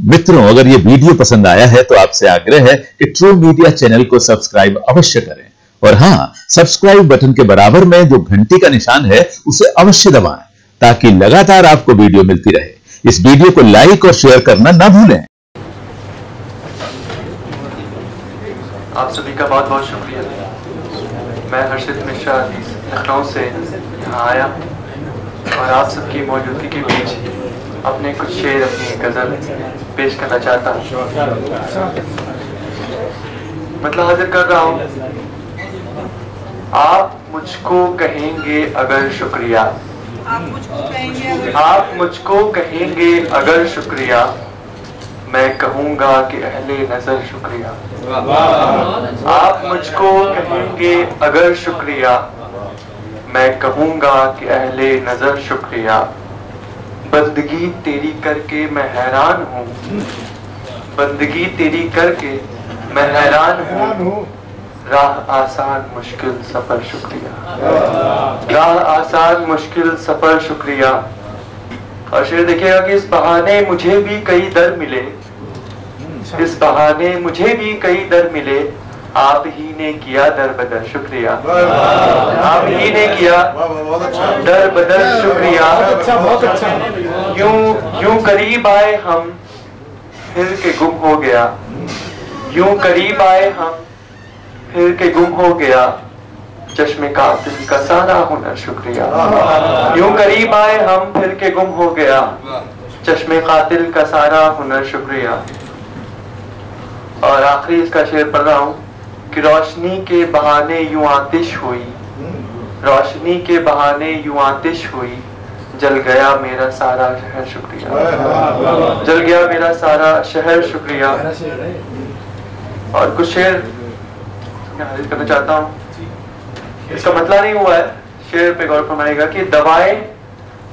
मित्रों, अगर ये वीडियो पसंद आया है तो आपसे आग्रह है कि ट्रू मीडिया चैनल को सब्सक्राइब अवश्य करें। और हाँ सब्सक्राइब बटन के बराबर में जो घंटी का निशान है, उसे अवश्य दबाएँ, ताकि लगातार आपको वीडियो मिलती रहे। इस वीडियो को लाइक और शेयर करना ना भूलें। आप सभी का बहुत बहुत शुक्रिया। मैं हर्षित मिश्रा, लखनऊ से यहाँ आया। और आप सबकी मौजूदगी के बीच अपने कुछ शेर अपनी गज़ल पेश करना चाहता हूँ। मतलब हाजिर कर रहा हूँ। आप मुझको कहेंगे अगर शुक्रिया। आप मुझको कहेंगे अगर आप मुझको कहेंगे अगर शुक्रिया। मैं कहूँगा कि अहले नज़र शुक्रिया। आप मुझको कहेंगे अगर शुक्रिया। मैं कहूँगा कि अहले नज़र शुक्रिया। बंदगी तेरी करके मैं हैरान हूँ। बंदगी तेरी करके मैं हैरान हूँ। राह आसान मुश्किल सफ़र शुक्रिया। राह आसान मुश्किल सफ़र शुक्रिया। और शेर देखिएगा कि इस बहाने मुझे भी कई दर मिले। इस बहाने मुझे भी कई दर मिले। आप ही ने किया दर बदर शुक्रिया। आप ही ने किया दर बदर शुक्रिया। बहुत अच्छा। यूँ यूँ करीब आए हम? फिर के गुम हो गया। यूँ करीब आए हम? फिर के गुम हो गया। चश्मे का दिल का सारा हुनर शुक्रिया। यूँ करीब आए हम? फिर के गुम हो गया। चश्मे कातिल का सारा हुनर शुक्रिया। और आखिरी इसका शेर पढ़ रहा हूँ। कि रोशनी के बहाने यूँ आतिश हुई। रोशनी के बहाने यूँ आतिश हुई। जल गया मेरा सारा शहर शुक्रिया। जल गया मेरा सारा शहर शुक्रिया। और कुछ शेर मैं हाजिर करना चाहता हूँ। इसका मतलब नहीं हुआ है। शेर पे गौर फरमाएगा कि दवाएँ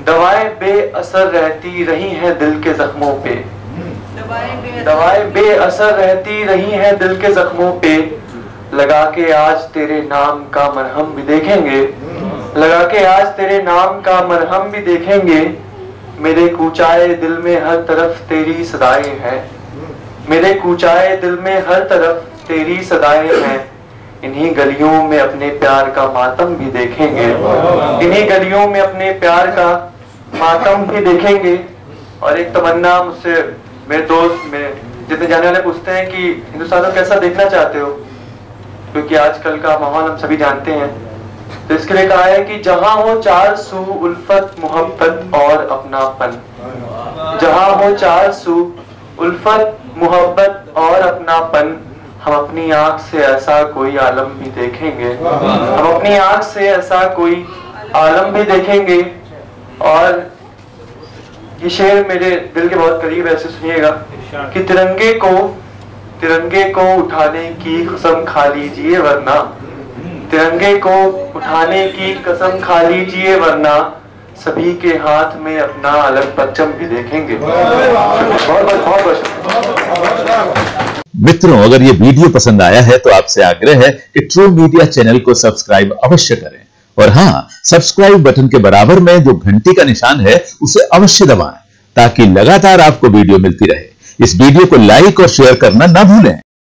दवाएँ बेअसर रहती रही हैं दिल के जख्मों पे। दवाएँ बेअसर रहती रही हैं दिल के जख्मों पे। लगा के आज तेरे नाम का मरहम भी देखेंगे। लगा के आज तेरे नाम का मरहम भी देखेंगे। मेरे कूचाए दिल में हर तरफ़ तेरी सदाएँ हैं। मेरे कूचाए दिल में हर तरफ़ तेरी सदाएँ हैं। इन्हीं गलियों में अपने प्यार का मातम भी देखेंगे। इन्हीं गलियों में अपने प्यार का मातम भी देखेंगे। और एक तमन्ना मुझसे, मेरे दोस्त में, जितने जाने वाले पूछते हैं कि हिंदुस्तान को कैसा देखना चाहते हो? क्योंकि आजकल का माहौल हम सभी जानते हैं। तो इसके लिए कहा है कि जहाँ हो चार सू उल्फत, मोहब्बत और अपनापन। जहाँ हो चार सू उल्फत, मोहब्बत और अपनापन, हम अपनी आँख से ऐसा कोई आलम भी देखेंगे। हम अपनी आँख से ऐसा कोई आलम भी देखेंगे। और ये शेर मेरे दिल के बहुत करीब ऐसे सुनिएगा, कि तिरंगे को तिरंगे को उठाने की कसम खा लीजिए वरना। तिरंगे को उठाने की कसम खा लीजिए वरना। सभी के हाथ में अपना अलग परचम भी देखेंगे। मित्रों, अगर ये वीडियो पसंद आया है तो आपसे आग्रह है कि ट्रू मीडिया चैनल को सब्सक्राइब अवश्य करें। और हाँ सब्सक्राइब बटन के बराबर में जो घंटी का निशान है, उसे अवश्य दबाएँ, ताकि लगातार आपको वीडियो मिलती रहे। इस वीडियो को लाइक और शेयर करना ना भूलें।